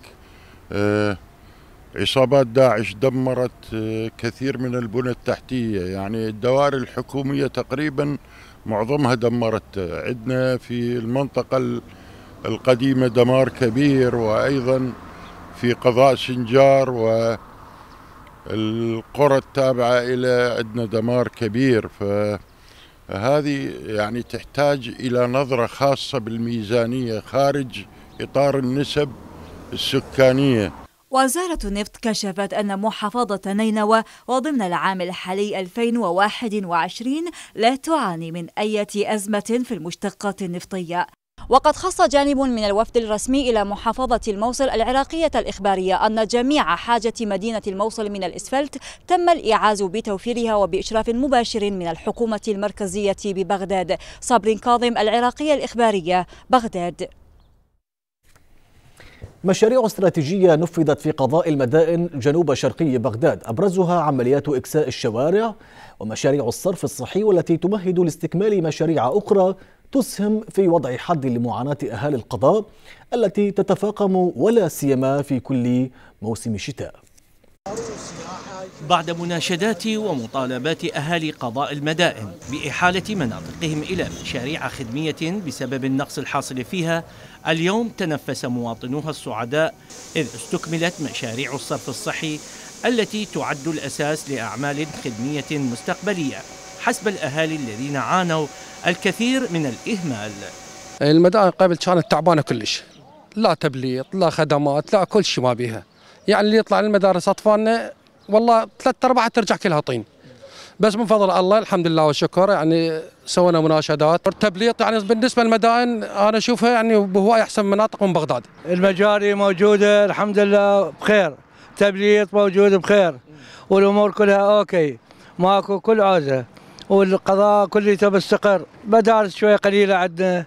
آه، عصابات داعش دمرت آه، كثير من البنى التحتية. يعني الدوائر الحكومية تقريبا معظمها دمرت. عندنا في المنطقة القديمة دمار كبير وأيضا في قضاء سنجار و القرى التابعة إلى عندنا دمار كبير فهذه يعني تحتاج إلى نظرة خاصة بالميزانية خارج إطار النسب السكانية. وزارة النفط كشفت أن محافظة نينوى وضمن العام الحالي 2021 لا تعاني من أي أزمة في المشتقات النفطية. وقد خص جانب من الوفد الرسمي إلى محافظة الموصل العراقية الإخبارية أن جميع حاجة مدينة الموصل من الإسفلت تم الإعاز بتوفيرها وبإشراف مباشر من الحكومة المركزية ببغداد. صبر كاظم العراقية الإخبارية بغداد. مشاريع استراتيجية نفذت في قضاء المدائن جنوب شرقي بغداد أبرزها عمليات إكساء الشوارع ومشاريع الصرف الصحي والتي تمهد لاستكمال مشاريع أخرى تسهم في وضع حد لمعاناة أهالي القضاء التي تتفاقم ولا سيما في كل موسم شتاء. بعد مناشدات ومطالبات أهالي قضاء المدائن بإحالة مناطقهم إلى مشاريع خدمية بسبب النقص الحاصل فيها اليوم تنفس مواطنوها السعداء إذ استكملت مشاريع الصرف الصحي التي تعد الأساس لأعمال خدمية مستقبلية حسب الأهالي الذين عانوا الكثير من الإهمال. المدائن قبل كانت تعبانة كلش. لا تبليط لا خدمات لا كل شيء ما بيها. يعني اللي يطلع للمدارس أطفالنا والله ثلاث ارباع ترجع كلها طين. بس من فضل الله الحمد لله والشكر يعني سوينا مناشدات. التبليط يعني بالنسبة للمدائن أنا أشوفها يعني بهواي أحسن مناطق من بغداد. المجاري موجودة الحمد لله بخير. تبليط موجود بخير. والأمور كلها أوكي. ماكو كل عوزه والقضاء كله مستقر مدارس شوية قليلة عندنا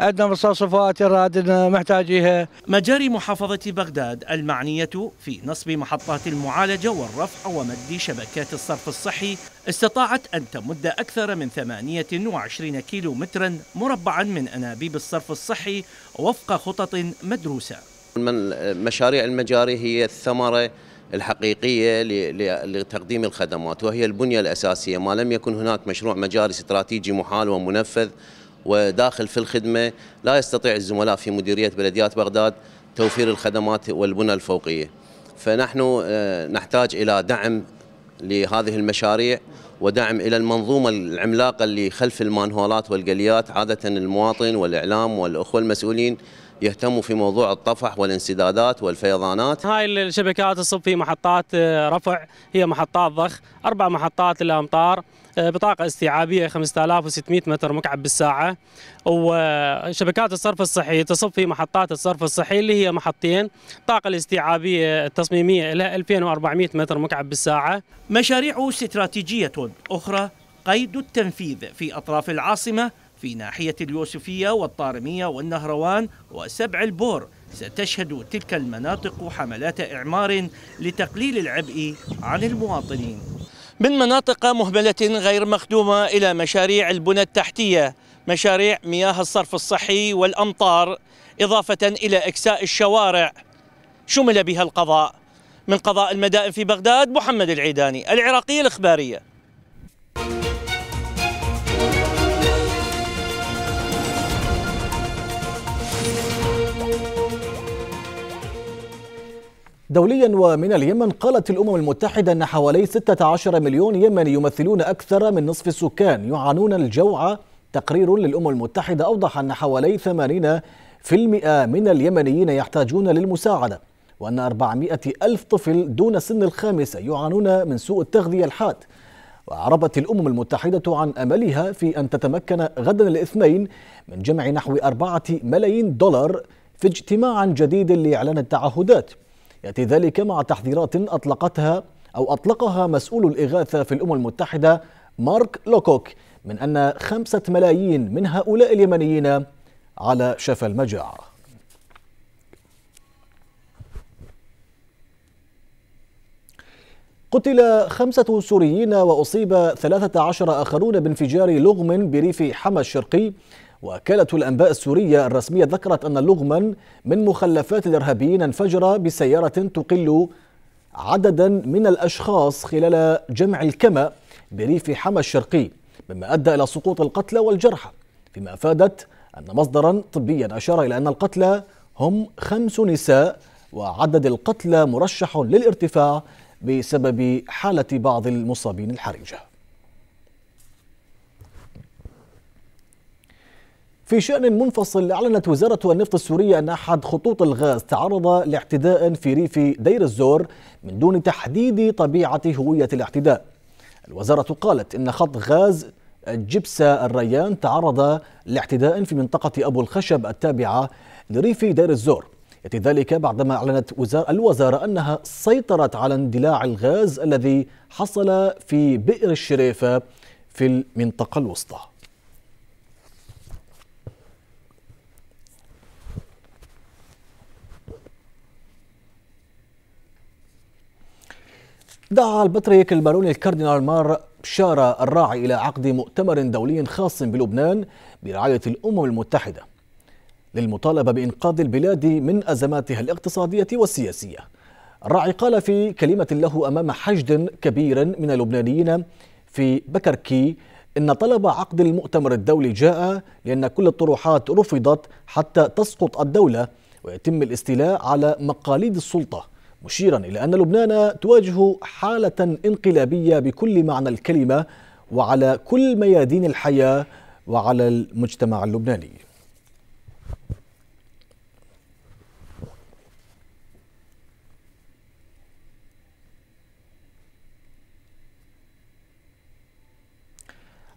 عندنا مستوصفات رادنا محتاجيها. مجاري محافظة بغداد المعنية في نصب محطات المعالجة والرفع ومد شبكات الصرف الصحي استطاعت أن تمد أكثر من 28 كيلو مترا مربعا من أنابيب الصرف الصحي وفق خطط مدروسة. من مشاريع المجاري هي الثمرة الحقيقية لتقديم الخدمات وهي البنية الأساسية. ما لم يكن هناك مشروع مجاري استراتيجي محال ومنفذ وداخل في الخدمة لا يستطيع الزملاء في مديرية بلديات بغداد توفير الخدمات والبنى الفوقية. فنحن آه، نحتاج إلى دعم لهذه المشاريع ودعم إلى المنظومة العملاقة اللي خلف المانهولات والقليات عادة المواطن والإعلام والأخوة المسؤولين يهتموا في موضوع الطفح والانسدادات والفيضانات. هاي الشبكات تصب في محطات آه، رفع هي محطات ضخ أربع محطات للأمطار آه، بطاقة استيعابية 5600 متر مكعب بالساعة. وشبكات الصرف الصحي تصب في محطات الصرف الصحي اللي هي محطتين طاقة الاستيعابية التصميمية لها 2400 متر مكعب بالساعة. مشاريع استراتيجية أخرى قيد التنفيذ في أطراف العاصمة في ناحية اليوسفية والطارمية والنهروان وسبع البور ستشهد تلك المناطق حملات إعمار لتقليل العبء عن المواطنين. من مناطق مهملة غير مخدومة إلى مشاريع البنى التحتية مشاريع مياه الصرف الصحي والأمطار إضافة إلى إكساء الشوارع. شمل بها القضاء. من قضاء المدائن في بغداد محمد العيداني العراقية الإخبارية. دوليا ومن اليمن قالت الأمم المتحدة أن حوالي 16 مليون يمني يمثلون أكثر من نصف السكان يعانون الجوع. تقرير للأمم المتحدة أوضح أن حوالي 80% من اليمنيين يحتاجون للمساعدة وأن 400 ألف طفل دون سن الخامسة يعانون من سوء التغذية الحاد. وأعربت الأمم المتحدة عن أملها في أن تتمكن غدا الاثنين من جمع نحو أربعة ملايين دولار في اجتماع جديد لإعلان التعهدات. يأتي ذلك مع تحذيرات أطلقتها أو أطلقها مسؤول الإغاثة في الأمم المتحدة مارك لوكوك من أن خمسة ملايين من هؤلاء اليمنيين على شفا المجاعة. قتل خمسة سوريين وأصيب ثلاثة عشر آخرون بانفجار لغم بريف حما الشرقي وكالة الأنباء السورية الرسمية ذكرت أن اللغما من مخلفات الإرهابيين انفجر بسيارة تقل عددا من الأشخاص خلال جمع الكما بريف حما الشرقي مما أدى إلى سقوط القتلى والجرحى. فيما أفادت أن مصدرا طبيا أشار إلى أن القتلى هم خمس نساء وعدد القتلى مرشح للارتفاع بسبب حالة بعض المصابين الحرجة. في شأن منفصل أعلنت وزارة النفط السورية أن أحد خطوط الغاز تعرض لاعتداء في ريف دير الزور من دون تحديد طبيعة هوية الاعتداء الوزارة قالت إن خط غاز جبسة الريان تعرض لاعتداء في منطقة أبو الخشب التابعة لريف دير الزور. يأتي ذلك بعدما أعلنت الوزارة أنها سيطرت على اندلاع الغاز الذي حصل في بئر الشريفة في المنطقة الوسطى. دعا البطريرك الباروني الكاردينال مار بشارة الراعي إلى عقد مؤتمر دولي خاص بلبنان برعاية الأمم المتحدة للمطالبة بإنقاذ البلاد من أزماتها الاقتصادية والسياسية. الراعي قال في كلمة له أمام حشد كبير من اللبنانيين في بكركي إن طلب عقد المؤتمر الدولي جاء لأن كل الطروحات رفضت حتى تسقط الدولة ويتم الاستيلاء على مقاليد السلطة. مشيرا إلى أن لبنان تواجه حالة انقلابية بكل معنى الكلمة وعلى كل ميادين الحياة وعلى المجتمع اللبناني.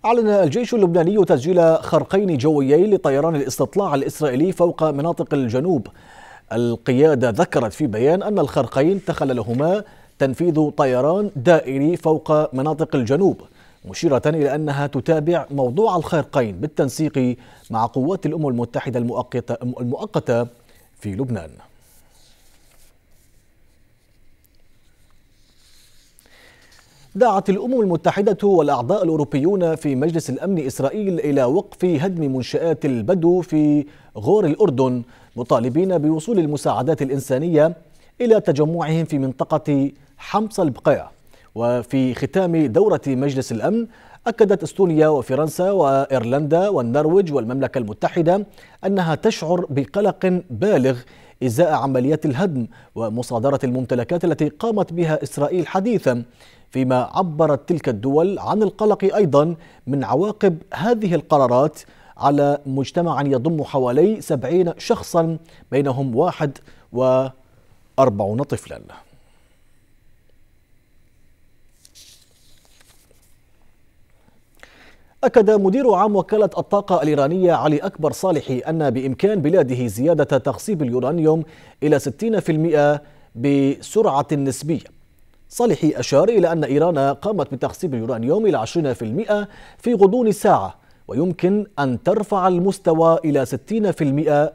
أعلن الجيش اللبناني تسجيل خرقين جويين لطيران الاستطلاع الإسرائيلي فوق مناطق الجنوب. القيادة ذكرت في بيان أن الخرقين تخللهما تنفيذ طيران دائري فوق مناطق الجنوب مشيرة إلى أنها تتابع موضوع الخرقين بالتنسيق مع قوات الأمم المتحدة المؤقتة, المؤقتة في لبنان. دعت الأمم المتحدة والأعضاء الأوروبيون في مجلس الأمن إسرائيل إلى وقف هدم منشآت البدو في غور الأردن مطالبين بوصول المساعدات الإنسانية إلى تجمعهم في منطقة حمص البقيع وفي ختام دورة مجلس الأمن أكدت إستونيا وفرنسا وإيرلندا والنرويج والمملكة المتحدة أنها تشعر بقلق بالغ إزاء عمليات الهدم ومصادرة الممتلكات التي قامت بها إسرائيل حديثا فيما عبرت تلك الدول عن القلق أيضا من عواقب هذه القرارات على مجتمع يضم حوالي سبعين شخصا بينهم واحد وأربعون طفلا. أكد مدير عام وكالة الطاقة الإيرانية علي أكبر صالحي أن بإمكان بلاده زيادة تخصيب اليورانيوم إلى 60% بسرعة نسبية. صالحي أشار إلى أن إيران قامت بتخصيب اليورانيوم إلى 20% في غضون ساعة ويمكن أن ترفع المستوى إلى 60%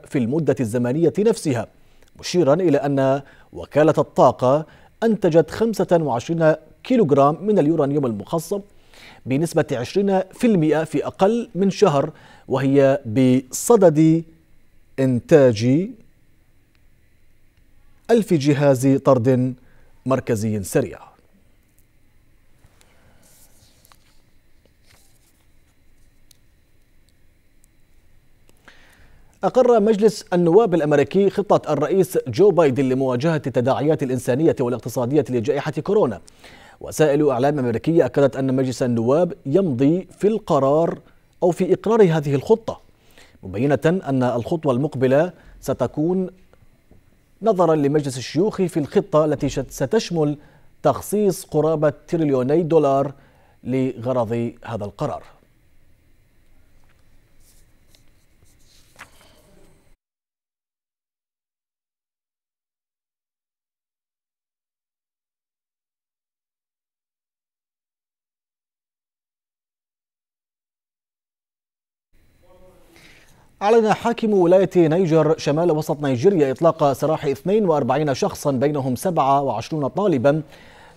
في المدة الزمنية نفسها مشيرا إلى أن وكالة الطاقة أنتجت 25 كيلوغرام من اليورانيوم المخصب بنسبة 20% في أقل من شهر وهي بصدد إنتاج ألف جهاز طرد مركزي سريع. أقر مجلس النواب الأمريكي خطة الرئيس جو بايدن لمواجهة التداعيات الإنسانية والاقتصادية لجائحة كورونا. وسائل إعلام أمريكية أكدت أن مجلس النواب يمضي في القرار أو في إقرار هذه الخطة مبينة أن الخطوة المقبلة ستكون نظرا لمجلس الشيوخ في الخطة التي ستشمل تخصيص قرابة تريليوني دولار لغرض هذا القرار. أعلن حاكم ولاية نيجر شمال وسط نيجيريا إطلاق سراح 42 شخصا بينهم 27 طالبا.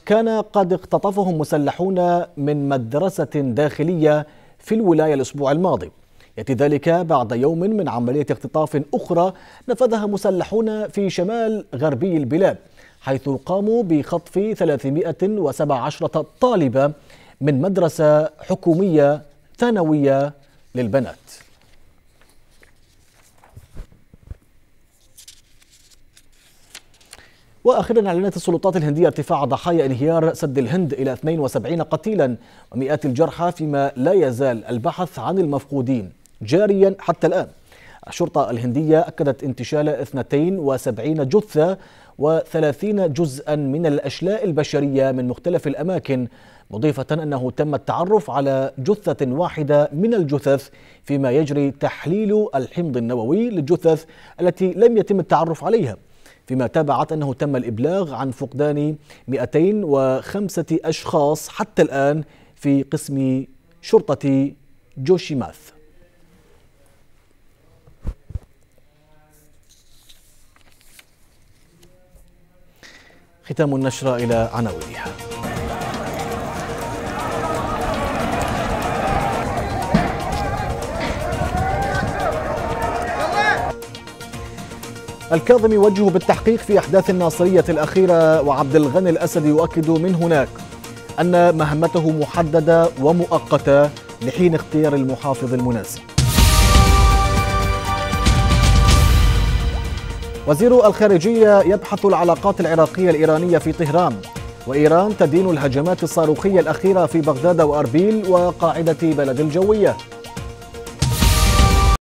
كان قد اختطفهم مسلحون من مدرسة داخلية في الولاية الأسبوع الماضي. يأتي ذلك بعد يوم من عملية اختطاف أخرى نفذها مسلحون في شمال غربي البلاد حيث قاموا بخطف 317 طالبة من مدرسة حكومية ثانوية للبنات. وأخيرا أعلنت السلطات الهندية ارتفاع ضحايا انهيار سد الهند إلى 72 قتيلا ومئات الجرحى فيما لا يزال البحث عن المفقودين جاريا حتى الآن. الشرطة الهندية أكدت انتشال 72 جثة و30 جزءا من الأشلاء البشرية من مختلف الأماكن مضيفة أنه تم التعرف على جثة واحدة من الجثث فيما يجري تحليل الحمض النووي للجثث التي لم يتم التعرف عليها فيما تابعت أنه تم الإبلاغ عن فقدان 205 أشخاص حتى الآن في قسم شرطة جوشيماث. ختام النشرة إلى عناوينها. الكاظمي يوجه بالتحقيق في أحداث الناصرية الأخيرة وعبد الغني الأسد يؤكد من هناك أن مهمته محددة ومؤقتة لحين اختيار المحافظ المناسب. وزير الخارجية يبحث العلاقات العراقية الإيرانية في طهران وإيران تدين الهجمات الصاروخية الأخيرة في بغداد وأربيل وقاعدة بلد الجوية.